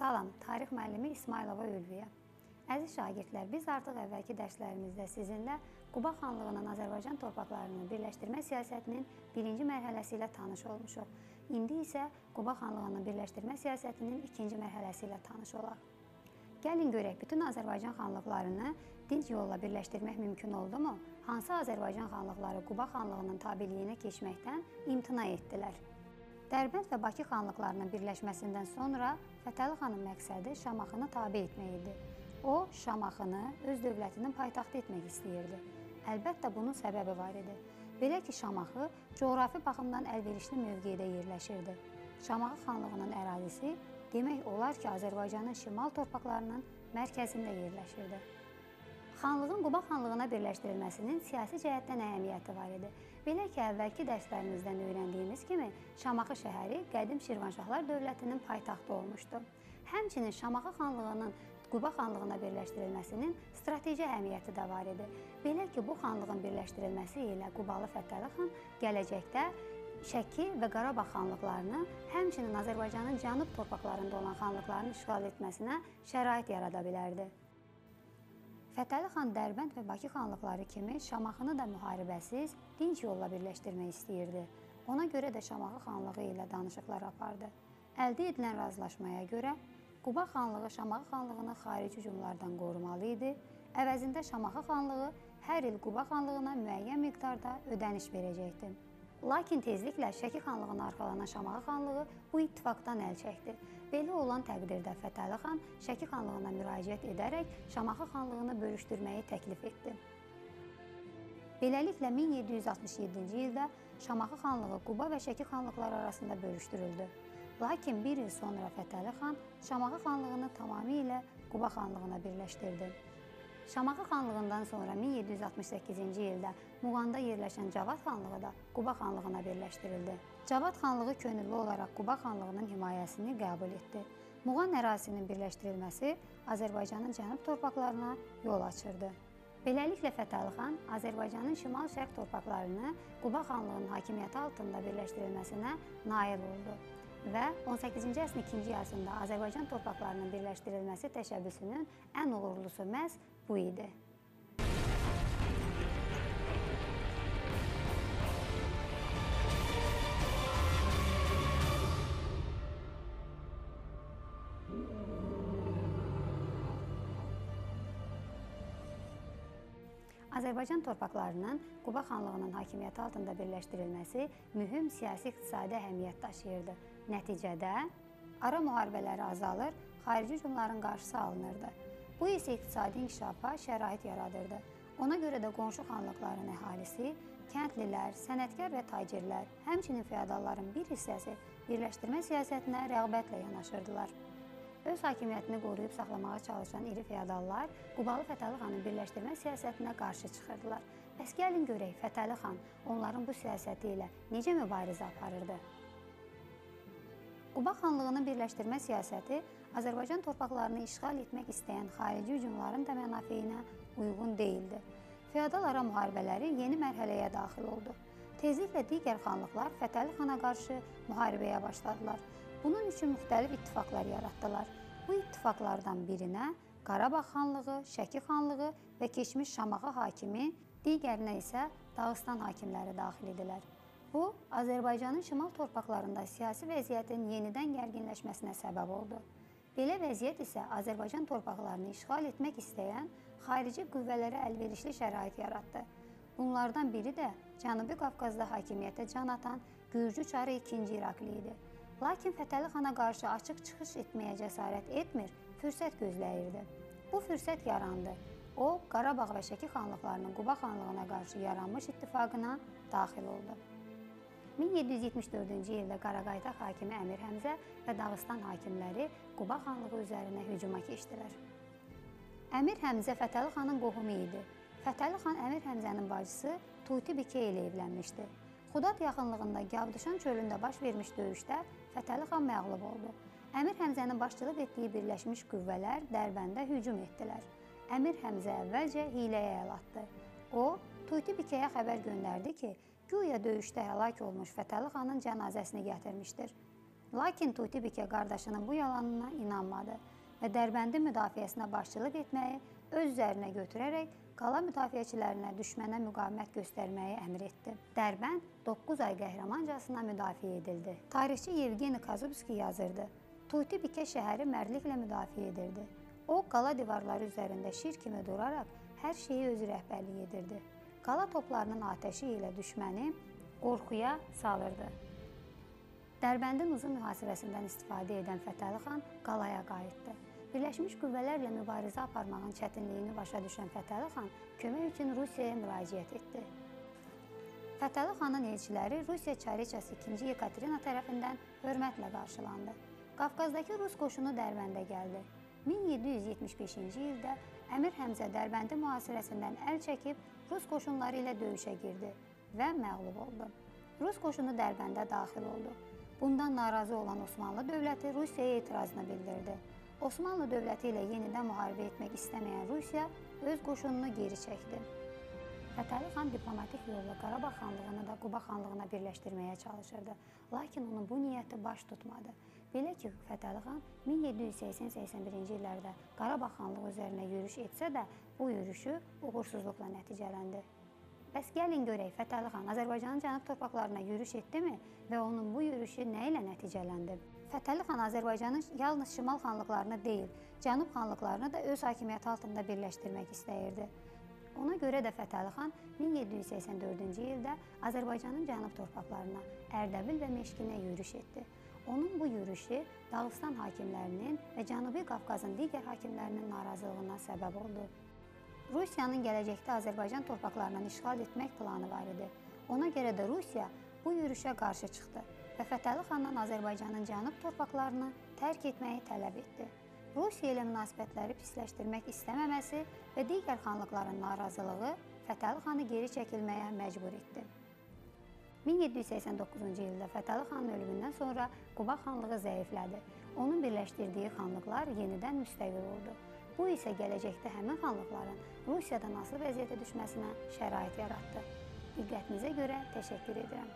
Salam, tarix müəllimi İsmailova Ülviyə. Əziz şagirdlər, biz artıq əvvəlki dərslərimizdə sizinlə Quba xanlığının Azərbaycan torpaqlarını birləşdirmə siyasətinin birinci mərhələsi ilə tanış olmuşuq. İndi isə Quba xanlığının birləşdirmə siyasətinin ikinci mərhələsi ilə tanış olaq. Gəlin görək, bütün Azərbaycan xanlıqlarını dinc yolla birləşdirmək mümkün oldumu? Hansı Azərbaycan xanlıqları Quba xanlığının tabeliyinə keçməkdən imtina etdilər? Dərbənd və Bakı xanlıqlarının birləşməsindən sonra Fətəli xanın məqsədi Şamaxını tabe etmək idi. O, Şamaxını öz dövlətinin paytaxtı etmək istəyirdi. Əlbəttə bunun səbəbi var idi. Belə ki, Şamaxı coğrafi baxımdan əlverişli mövqedə yerləşirdi. Şamaxı xanlığının ərazisi demək olar ki, Azərbaycanın şimal torpaqlarının mərkəzində yerləşirdi. Xanlığın Quba xanlığına birləşdirilməsinin siyasi cəhətdən əhəmiyyəti var idi. Belə ki, əvvəlki dərslərimizdən öyrəndiyimiz kimi Şamaxı şəhəri qədim Şirvanşahlar dövlətinin paytaxtı olmuşdu. Həmçinin Şamaxı xanlığının Quba xanlığına birləşdirilməsinin strateji əhəmiyyəti də var idi. Belə ki, bu xanlığın birləşdirilməsi ilə Qubalı Fətəli xan gələcəkdə Şəki və Qarabağ xanlıqlarını, həmçinin Azərbaycanın cənub torpaqlarında olan xanlıqların işğal etməsinə şərait yarada bilərdi. Fətəli xan Dərbənd və Bakı xanlıqları kimi Şamaxını da müharibəsiz, dinc yolla birləşdirmək istəyirdi. Ona görə də Şamaxı xanlığı ilə danışıqlar apardı. Əldə edilən razılaşmaya görə Quba xanlığı Şamaxı xanlığını xarici hücumlardan qorumalı idi. Əvəzində Şamaxı xanlığı hər il Quba xanlığına müəyyən miqdarda ödəniş verəcəkdi. Lakin tezliklə Şəki xanlığına arxalanan Şamaxı xanlığı bu ittifaqdan əl çəkdi. Belə olan təqdirdə Fətəli xan Şəki xanlığına müraciət edərək Şamaxı xanlığını bölüşdürməyi təklif etdi. Beləliklə 1767-ci ildə Şamaxı xanlığı Quba və Şəki xanlıqları arasında bölüşdürüldü. Lakin bir il sonra Fətəli xan Şamaxı xanlığını tamamilə Quba xanlığına birləşdirdi. Şamaxı xanlığından sonra 1768-ci ildə Muğanda yerləşən Cavad xanlığı da Quba xanlığına birləşdirildi. Cavad xanlığı könüllü olaraq Quba xanlığının himayəsini qəbul etdi. Muğan ərazisinin birləşdirilməsi Azərbaycanın cənub torpaqlarına yol açırdı. Beləliklə Fətəli xan Azərbaycanın şimal-şərq torpaqlarını Quba xanlığının hakimiyyəti altında birləşdirilməsinə nail oldu və 18-ci əsrin ikinci yarısında Azərbaycan torpaqlarının birləşdirilməsi təşəbbüsünün ən uğurlusu məhz bu idi. Azərbaycan torpaqlarının Quba xanlığının hakimiyyəti altında birləşdirilməsi mühüm siyasi-iqtisadi əhəmiyyət daşıyırdı. Nəticədə ara müharibələri azalır, xarici hücumların qarşısı alınırdı. Bu isə iqtisadi inkişafa şərait yaradırdı. Ona görə də qonşu xanlıqların əhalisi, kəndlilər, sənətkar və tacirlər, həmçinin feodalların bir hissəsi birləşdirmə siyasətinə rəğbətlə yanaşırdılar. Öz hakimiyyətini qoruyub saxlamağa çalışan iri feodallar Qubalı Fətəli xanın birləşdirmə siyasətinə qarşı çıxırdılar. Bəs gəlin görək Fətəli xan onların bu siyasəti ilə necə mübarizə aparırdı? Quba xanlığının birləşdirmə siyasəti Azərbaycan torpaqlarını işğal etmək istəyən xarici hücumların da mənafeyinə uyğun deyildi. Feodal ara müharibələri yeni mərhələyə daxil oldu. Tezliklə digər xanlıqlar Fətəli xana qarşı müharibəyə başladılar. Bunun üçün müxtəlif ittifaqlar yaratdılar. Bu ittifaqlardan birinə Qarabağ xanlığı, Şəki xanlığı və keçmiş Şamaxı hakimi, digərinə isə Dağıstan hakimləri daxil idilər. Bu, Azərbaycanın şimal torpaqlarında siyasi vəziyyətin yenidən gərginləşməsinə səbəb oldu. Belə vəziyyət isə Azərbaycan torpaqlarını işğal etmək istəyən xarici qüvvələrə əlverişli şərait yaratdı. Bunlardan biri də Cənubi Qafqazda hakimiyyətə can atan Gürcü çarı 2-ci İraqli idi. Lakin Fətəli xana qarşı açıq çıxış etməyə cəsarət etmir, fürsət gözləyirdi. Bu fürsət yarandı. O, Qarabağ və Şəki xanlıqlarının Quba xanlığına qarşı yaranmış ittifaqına daxil oldu. 1774-cü ildə Qaraqaytaq hakimi Əmir Həmzə və Dağıstan hakimləri Quba xanlığı üzərinə hücuma keçdilər. Əmir Həmzə Fətəli xanın qohumu idi. Fətəli xan Əmir Həmzənin bacısı Tuti Bikə ilə evlənmişdi. Xudad yaxınlığında Gavdışan çölündə baş vermiş döyüşdə Fətəli xan məğlub oldu. Əmir Həmzənin başçılıq etdiyi birləşmiş qüvvələr Dərbəndə hücum etdilər. Əmir Həmzə əvvəlcə hiləyə əl atdı. O, Tuti Bikəyə xəbər göndərdi ki, güya döyüşdə həlak olmuş Fətəli xanın cənazəsini gətirmişdir. Lakin Tuti Bike qardaşının bu yalanına inanmadı və Dərbəndin müdafiəsinə başçılıq etməyi öz üzərinə götürərək qala müdafiəçilərinə düşmənə müqavimət göstərməyi əmr etdi. Dərbənd 9 ay qəhrəmancasına müdafiə edildi. Tarixçi Yevgeni Kazubski yazırdı. Tuti Bike şəhəri mərdliklə müdafiə edirdi. O, qala divarları üzərində şir kimi duraraq hər şeyi özü rəhbərlik edirdi. Qala toplarının atəşi ilə düşməni qorxuya salırdı. Dərbəndin uzun mühasirəsindən istifadə edən Fətəli xan qalaya qayıtdı. Birləşmiş qüvvələrlə mübarizə aparmağın çətinliyini başa düşən Fətəli xan kömək üçün Rusiyaya müraciət etdi. Fətəli xanın elçiləri Rusiya çariçası 2-ci Yekaterina tərəfindən hörmətlə qarşılandı. Qafqazdakı rus qoşunu Dərbəndə gəldi. 1775-ci ildə Əmir Həmzə Dərbəndi mühasirəsindən əl çəkib rus qoşunları ilə döyüşə girdi və məğlub oldu. Rus qoşunu Dərbəndə daxil oldu. Bundan narazı olan Osmanlı dövləti Rusiyaya etirazını bildirdi. Osmanlı dövləti ilə yenidən müharibə etmək istəməyən Rusiya öz qoşununu geri çəkdi. Fətəli xan diplomatik yolla Qarabağ xanlığını da Quba xanlığına birləşdirməyə çalışırdı. Lakin onun bu niyyəti baş tutmadı. Belə ki, Fətəli xan 1780-81-ci illərdə Qarabağ xanlığı üzərinə yürüş etsə də, bu yürüşü uğursuzluqla nəticələndi. Bəs gəlin görək, Fətəli xan Azərbaycanın cənub torpaqlarına yürüş etdimi və onun bu yürüşü nə ilə nəticələndi? Fətəli xan Azərbaycanın yalnız şimal xanlıqlarını deyil, cənub xanlıqlarını da öz hakimiyyəti altında birləşdirmək istəyirdi. Ona görə də Fətəli xan 1784-cü ildə Azərbaycanın cənub torpaqlarına, Ərdəbil və Meşkinə yürüş etdi. Onun bu yürüşü Dağıstan hakimlərinin və Cənubi Qafqazın digər hakimlərinin narazılığına səbəb oldu. Rusiyanın gələcəkdə Azərbaycan torpaqlarından işğal etmək planı var idi. Ona görə də Rusiya bu yürüşə qarşı çıxdı və Fətəli xandan Azərbaycanın cənub torpaqlarını tərk etməyi tələb etdi. Rusiya ilə münasibətləri pisləşdirmək istəməməsi və digər xanlıqların narazılığı Fətəli xanı geri çəkilməyə məcbur etdi. 1789-cu ildə Fətəli xanın ölümündən sonra Quba xanlığı zəiflədi. Onun birləşdirdiyi xanlıqlar yenidən müstəqil oldu. Bu isə gələcəkdə həmin xanlıqların Rusiyadan asılı vəziyyətə düşməsinə şərait yaratdı. Diqqətinizə görə təşəkkür edirəm.